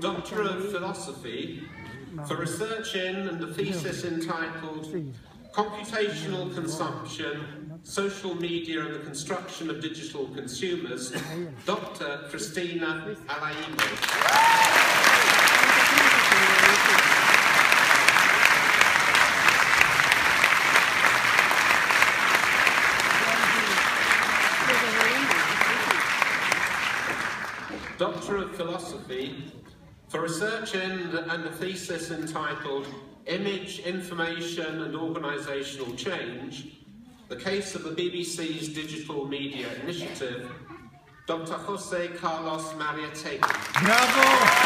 Doctor of Philosophy, for research in and a thesis entitled Computational Consumption, Social Media and the Construction of Digital Consumers, Dr. Cristina Alaimo. Doctor of Philosophy, for research in and a thesis entitled Image, Information and Organisational Change, the case of the BBC's Digital Media Initiative, Dr. Jose Carlos Mariategui. Bravo!